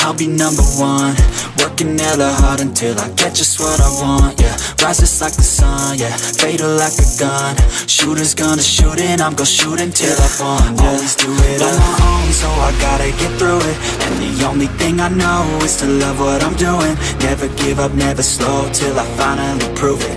I'll be number one, working hella hard until I get just what I want, yeah, rises like the sun, yeah, fatal like a gun, shooters gonna shoot and I'm gonna shoot until I won, yeah, always do it on my own, so I gotta get through it, and the only thing I know is to love what I'm doing, never give up, never slow, till I finally prove it,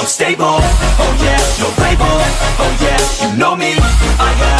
I'm stable, oh yeah, no label, oh yeah, you know me, I have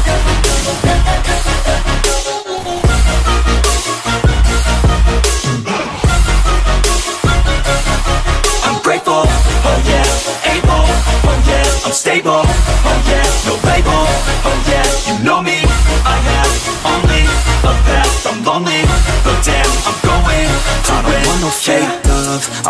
love,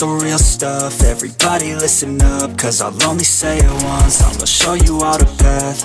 the real stuff, everybody listen up, cause I'll only say it once, I'm gonna show you all the path,